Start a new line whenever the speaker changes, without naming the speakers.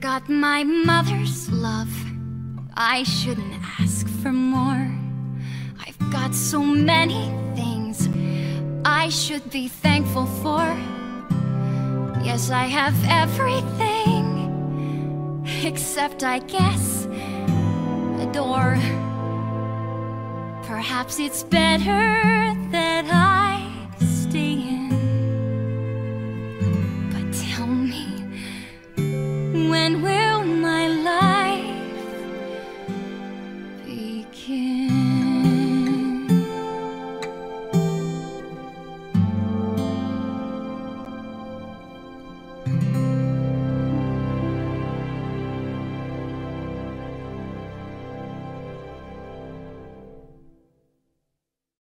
got my mother's love. I shouldn't ask for more. I've got so many things I should be thankful for. Yes, I have everything except, I guess, a door. Perhaps it's better when will my life begin? Mm -hmm.